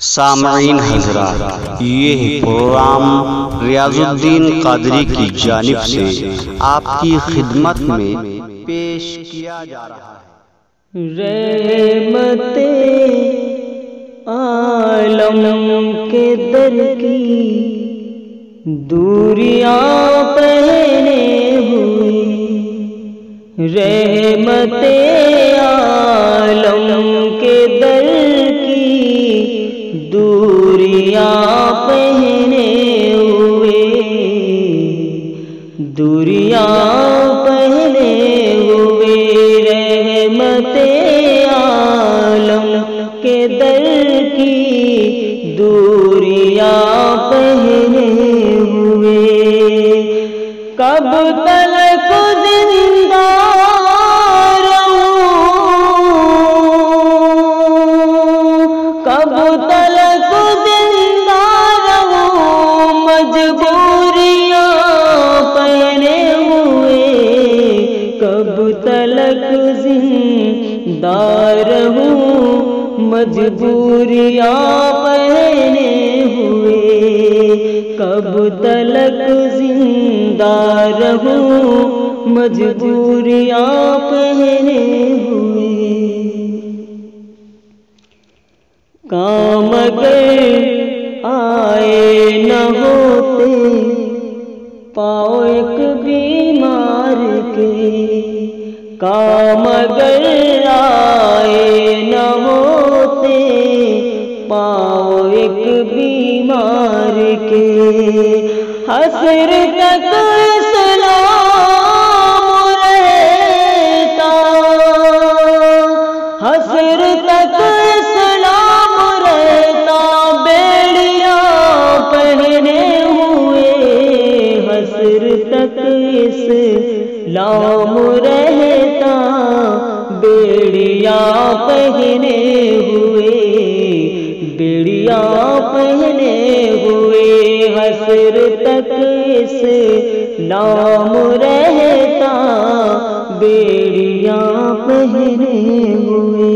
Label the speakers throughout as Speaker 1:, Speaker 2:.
Speaker 1: सामीन हजरा। ये प्रोग्राम रियाजुद्दीन कादरी की जानिब से आपकी खिदमत में पेश किया जा रहा है।
Speaker 2: रहमते आलम के दर की दूरियाँ पहने हुए। रहमते आलम दूरियाँ पहले हुए रहमते आलम के दर की दूरियाँ पहने हुए कब तलक ज़िंदा रहूँ मजबूरियाँ पहने हुए। कब तलक ज़िंदा रहूँ मजबूरियाँ पहने हुए। काम अगर आए न होते, पाओ एक बीमार के। काम अगर पाओ एक बीमार के हसर तक सलाम रहता। हसर तक सलाम रहता, बेड़िया पहने हुए हसर तक इस्लाम रहता, बेड़िया पहने हुए बेड़िया पहने हुए हसर तक इस नाम रहता। बेड़िया पहने हुए,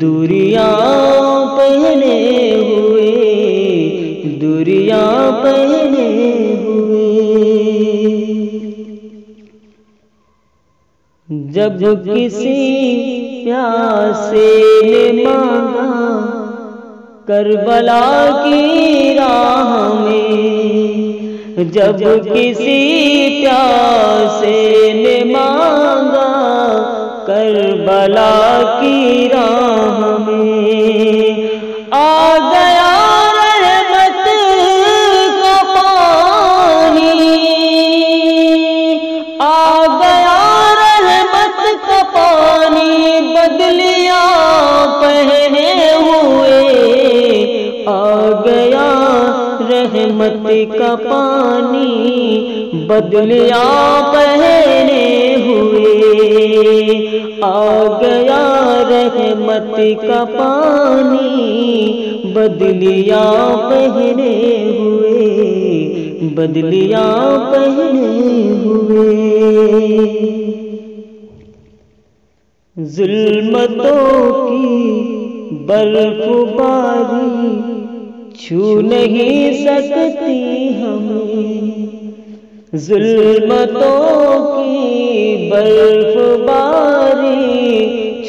Speaker 2: दूरिया पहने हुए, दूरिया पहने हुए। जब किसी प्यासे ने मांगा करबला की राह में, जब किसी प्यासे ने मांगा करबला की राह में, आ गया रहमत का पानी, आ गया रहमत का पानी बदलिया रहमत का पानी बदलिया पहने हुए। आ गया रहमत का पानी बदलिया पहने हुए, बदलिया पहने हुए। जुल्मतों की बर्फबारी छू नहीं सकती हमें। जुल्मतों की बर्फबारी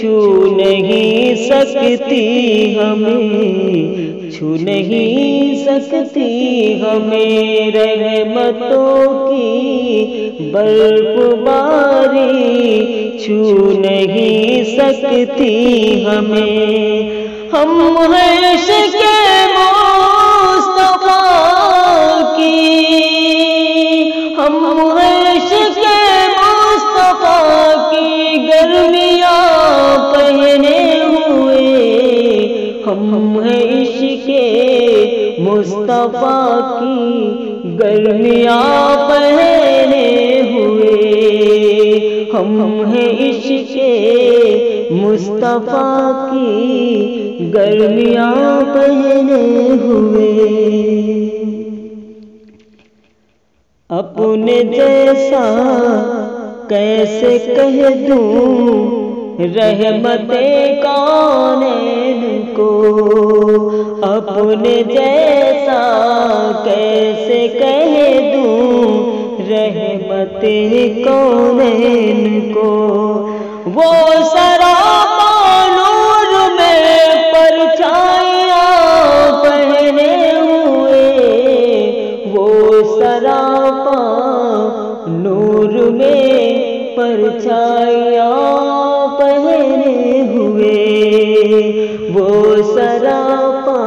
Speaker 2: छू नहीं सकती हमें। छू नहीं सकती हमें रहमतों की बर्फबारी छू नहीं सकती हमें। हम हैं के हम हैं के मुस्तफ़ा की गर्मियाँ पहने हुए, हम इश्के मुस्तफ़ा की गर्मियाँ पहने हुए, हम हैं इश्के मुस्तफ़ा की गर्मियाँ पहने हुए। अपने जैसा कैसे कह दूँ रहमते कौन को अपने जैसा कैसे कह दूँ रहमते कौन को वो सरा नूर में परछाइया पहने हुए। वो सरापा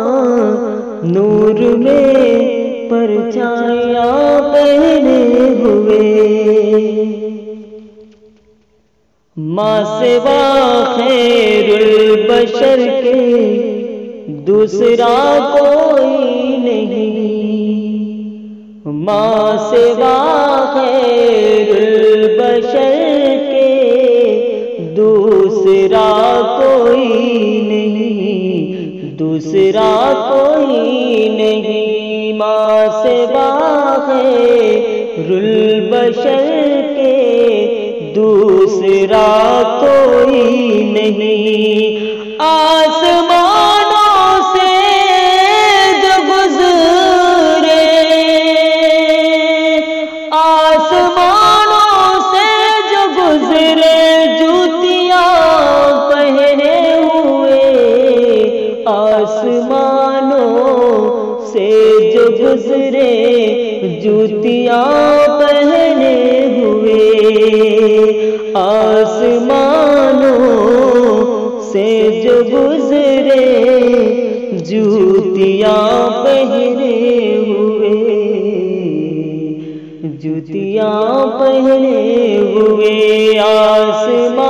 Speaker 2: नूर में परछाइया पहने हुए। माँ सेवा खैरुल बशर के दूसरा कोई नहीं माँ सेवा खैरुल बशर के, दूसरा कोई नहीं, दूसरा कोई नहीं। माँ सेवा खैरुल बशर के, दूसरा कोई नहीं। आसमानों से जो गुजरे, जूतियाँ पहने हुए। आसमानों से जो गुजरे, जूतियाँ पहने हुए। जूतियाँ पहने हुए आसमानों